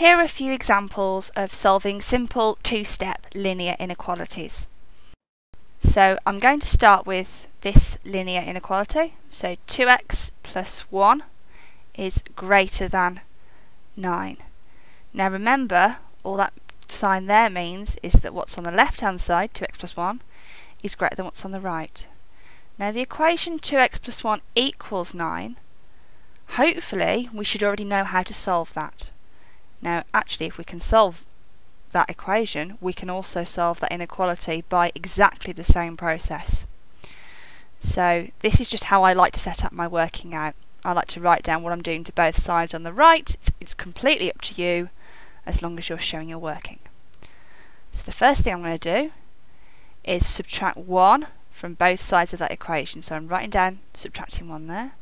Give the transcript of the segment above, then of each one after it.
Here are a few examples of solving simple two-step linear inequalities. So I'm going to start with this linear inequality. So 2x plus 1 is greater than 9. Now remember, all that sign there means is that what's on the left hand side, 2x plus 1, is greater than what's on the right. Now the equation 2x plus 1 equals 9, hopefully we should already know how to solve that. Now actually if we can solve that equation, we can also solve that inequality by exactly the same process. So this is just how I like to set up my working out. I like to write down what I'm doing to both sides on the right. It's, it's completely up to you as long as you're showing your working. So the first thing I'm going to do is subtract 1 from both sides of that equation. So I'm writing down subtracting 1 there,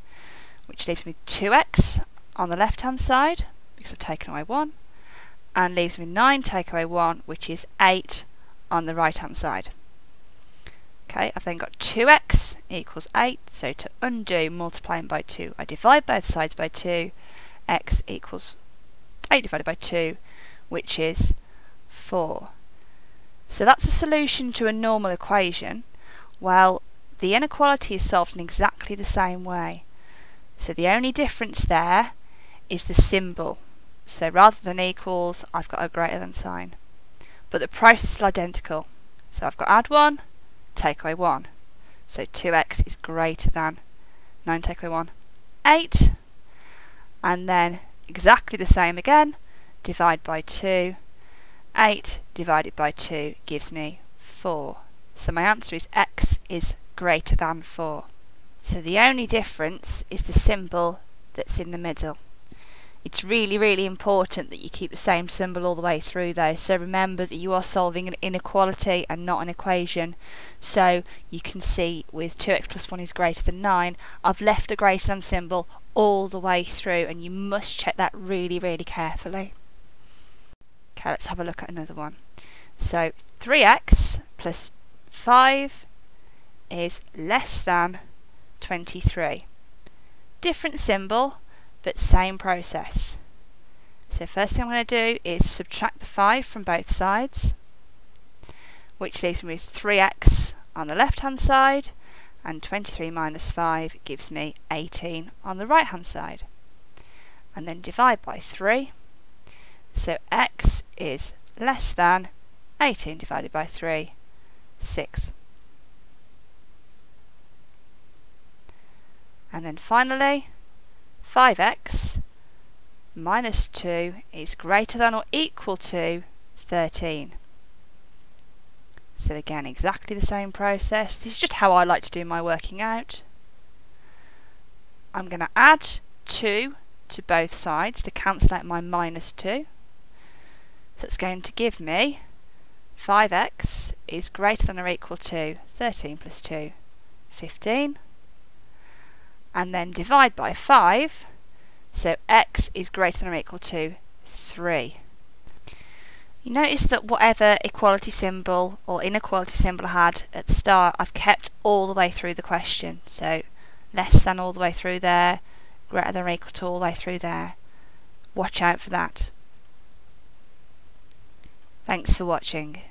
which leaves me 2x on the left hand side I've taken away 1 and leaves me 9 take away 1 which is 8 on the right hand side. Okay, I've then got 2x equals 8, so to undo multiplying by 2, I divide both sides by 2, x equals 8 divided by 2, which is 4. So that's a solution to a normal equation. Well, the inequality is solved in exactly the same way. So the only difference there is the symbol. So rather than equals, I've got a greater than sign. But the price is identical. So I've got add 1, take away 1. So 2x is greater than 9 take away 1, 8. And then exactly the same again, divide by 2. 8 divided by 2 gives me 4. So my answer is x is greater than 4. So the only difference is the symbol that's in the middle. It's really, really important that you keep the same symbol all the way through though. So remember that you are solving an inequality and not an equation. So you can see with 2x plus 1 is greater than 9, I've left a greater than symbol all the way through and you must check that really, really carefully. Okay, let's have a look at another one. So 3x plus 5 is less than 23. Different symbol, but same process. So first thing I'm going to do is subtract the 5 from both sides, which leaves me with 3x on the left hand side, and 23 minus 5 gives me 18 on the right hand side. And then divide by 3, so x is less than 18 divided by 3, 6. And then finally, 5x minus 2 is greater than or equal to 13. So again, exactly the same process. This is just how I like to do my working out. I'm going to add 2 to both sides to cancel out my minus 2. That's going to give me 5x is greater than or equal to 13 plus 2, 15 and then divide by 5 so x is greater than or equal to 3. You notice that whatever equality symbol or inequality symbol I had at the start I've kept all the way through the question so less than all the way through there greater than or equal to all the way through there watch out for that. Thanks for watching.